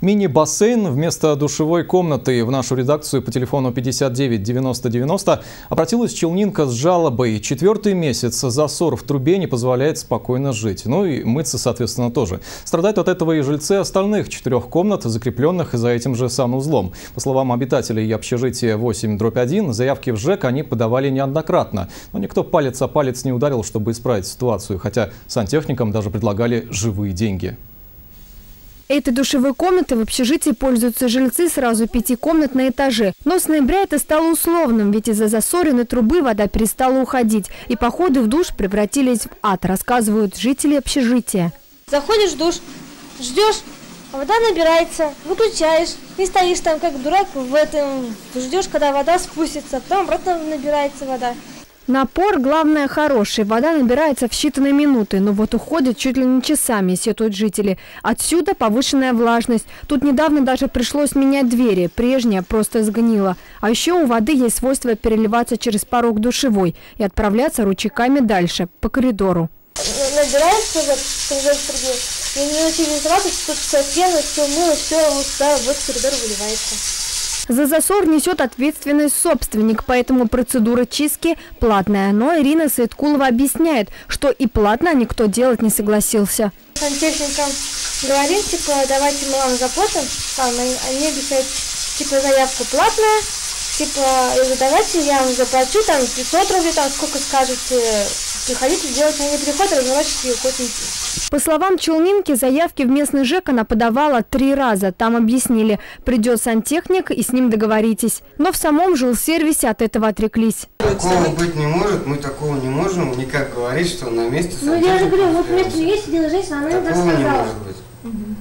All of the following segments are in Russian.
Мини-бассейн вместо душевой комнаты в нашу редакцию по телефону 59 90 90 обратилась Челнинка с жалобой. Четвертый месяц засор в трубе не позволяет спокойно жить. Ну и мыться, соответственно, тоже. Страдают от этого и жильцы остальных четырех комнат, закрепленных за этим же санузлом. По словам обитателей общежития 8 дробь 1, заявки в ЖЭК они подавали неоднократно. Но никто палец о палец не ударил, чтобы исправить ситуацию, хотя сантехникам даже предлагали живые деньги. Этой душевой комнатой в общежитии пользуются жильцы сразу пяти комнат на этаже. Но с ноября это стало условным, ведь из-за засоренной трубы вода перестала уходить. И походы в душ превратились в ад, рассказывают жители общежития. Заходишь в душ, ждешь, а вода набирается, выключаешь и стоишь там как дурак в этом, ждешь, когда вода спустится, потом обратно набирается вода. Напор, главное, хороший. Вода набирается в считанные минуты, но вот уходит чуть ли не часами, сетуют жители. Отсюда повышенная влажность. Тут недавно даже пришлось менять двери, прежняя просто сгнила. А еще у воды есть свойство переливаться через порог душевой и отправляться ручейками дальше, по коридору. Набирается вот, в трубе, и не радость, тут все пена, все мыло, все вот сюда, вот коридор выливается. За засор несет ответственность собственник, поэтому процедура чистки платная. Но Ирина Сaiткулова объясняет, что и платно никто делать не согласился. Сантехникам говорим, типа, давайте мы вам заплатим. Там, они обещают, типа, заявка платная, типа, давайте я вам заплачу, там, 500 рублей, там, сколько скажете, приходите делать, они приходят, разворачиваются и уходят по словам Челнинки, заявки в местный ЖЭК она подавала три раза. Там объяснили, придет сантехник и с ним договоритесь. Но в самом жилсервисе от этого отреклись. Такого быть не может, мы такого не можем никак говорить, что на месте сантехника. Ну я же говорю, вот место есть, дело жизнь, она Такого не может быть. Угу.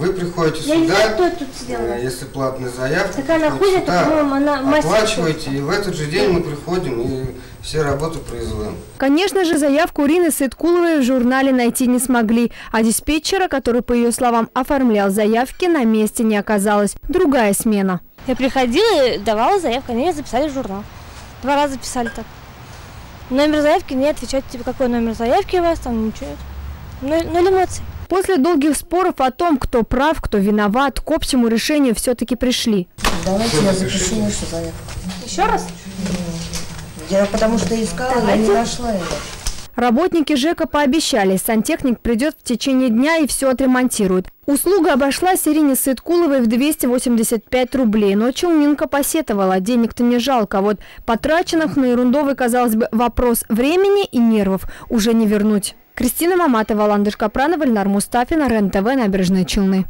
Вы приходите я сюда, не знаю, кто тут сделал. Э, если платная заявка, так она ходит, сюда, она оплачиваете, и в этот же день мы приходим и все работы производим. Конечно же, заявку Ирины Сыткуловой в журнале найти не смогли, а диспетчера, который, по ее словам, оформлял заявки, на месте не оказалось. Другая смена. Я приходила и давала заявку, они записали в журнал. Два раза писали так. Номер заявки не отвечать, типа, какой номер заявки у вас, там ничего. Ноль, ноль эмоций. После долгих споров о том, кто прав, кто виноват, к общему решению все-таки пришли. Давайте я запишу вашу заявку. Еще раз? Я потому что искала, Давайте. я не нашла его. Работники ЖЭКа пообещали, сантехник придет в течение дня и все отремонтирует. Услуга обошлась Ирине Сыткуловой в 285 рублей, но Челнинка посетовала, денег-то не жалко. А вот потраченных на ерундовый, казалось бы, вопрос времени и нервов уже не вернуть. Кристина Маматова, Ландыш Капранова, Ильнар Мустафин, РЕН-ТВ, Набережные Челны.